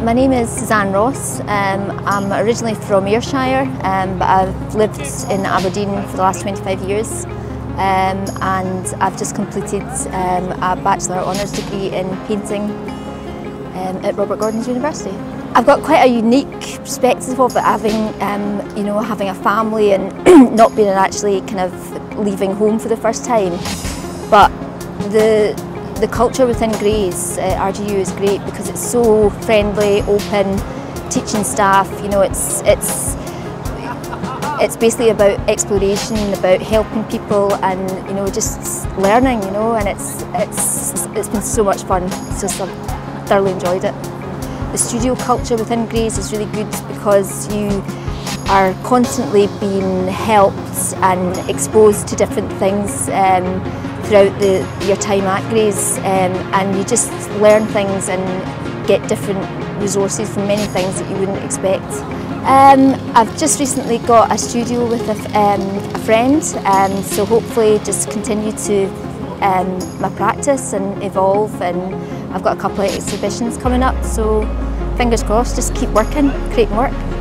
My name is Suzanne Ross. Um, I'm originally from Ayrshire, um, but I've lived in Aberdeen for the last 25 years. Um, and I've just completed um, a Bachelor Honours degree in painting um, at Robert Gordon's University. I've got quite a unique perspective of it, having, um, you know, having a family and not being actually kind of leaving home for the first time. But the the culture within Grays at uh, RGU is great because it's so friendly, open, teaching staff, you know, it's, it's, it's basically about exploration, about helping people and, you know, just learning, you know, and it's, it's, it's been so much fun. It's just, I've thoroughly enjoyed it. The studio culture within Grays is really good because you are constantly being helped and exposed to different things. Um, throughout the, your time at Grays um, and you just learn things and get different resources from many things that you wouldn't expect. Um, I've just recently got a studio with a, um, a friend um, so hopefully just continue to um, my practice and evolve and I've got a couple of exhibitions coming up so fingers crossed just keep working, creating work.